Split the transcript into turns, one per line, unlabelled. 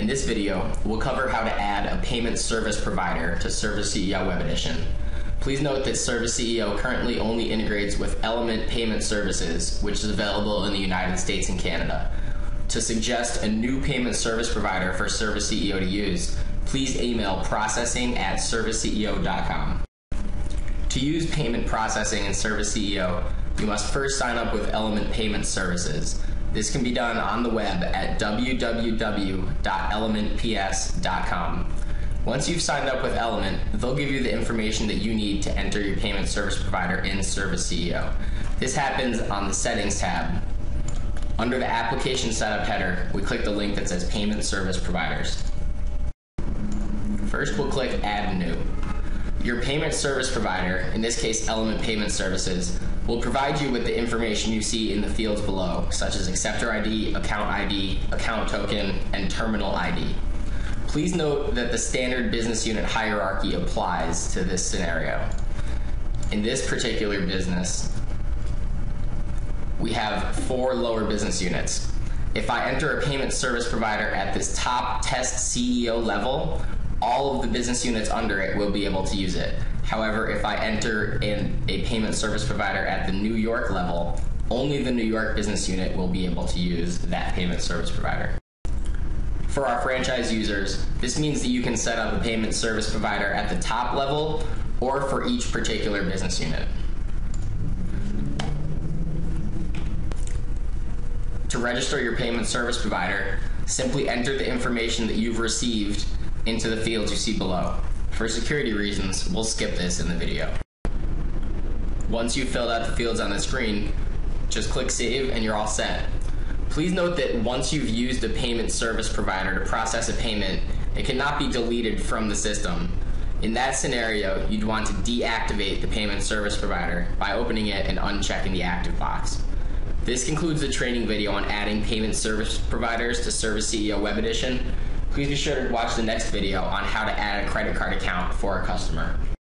In this video, we'll cover how to add a payment service provider to Service CEO Web Edition. Please note that Service CEO currently only integrates with Element Payment Services, which is available in the United States and Canada. To suggest a new payment service provider for Service CEO to use, please email processing at serviceceo.com. To use payment processing in Service CEO, you must first sign up with Element Payment Services. This can be done on the web at www.elementps.com. Once you've signed up with Element, they'll give you the information that you need to enter your payment service provider in Service CEO. This happens on the Settings tab. Under the Application Setup header, we click the link that says Payment Service Providers. First, we'll click Add New. Your payment service provider, in this case Element Payment Services, will provide you with the information you see in the fields below, such as acceptor ID, account ID, account token, and terminal ID. Please note that the standard business unit hierarchy applies to this scenario. In this particular business, we have four lower business units. If I enter a payment service provider at this top test CEO level, all of the business units under it will be able to use it. However, if I enter in a payment service provider at the New York level, only the New York business unit will be able to use that payment service provider. For our franchise users, this means that you can set up a payment service provider at the top level or for each particular business unit. To register your payment service provider, simply enter the information that you've received into the fields you see below. For security reasons, we'll skip this in the video. Once you've filled out the fields on the screen, just click Save and you're all set. Please note that once you've used a payment service provider to process a payment, it cannot be deleted from the system. In that scenario, you'd want to deactivate the payment service provider by opening it and unchecking the active box. This concludes the training video on adding payment service providers to Service CEO Web Edition. Please be sure to watch the next video on how to add a credit card account for a customer.